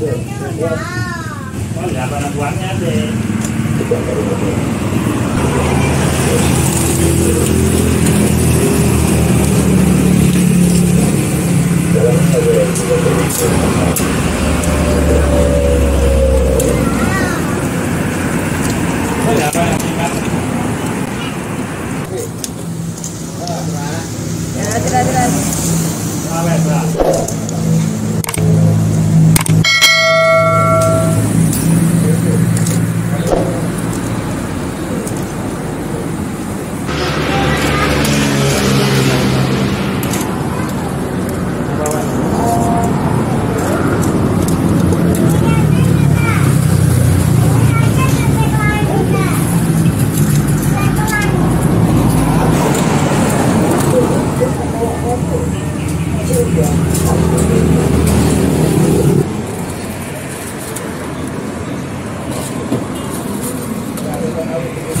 Oh, buangnya deh. Thank you.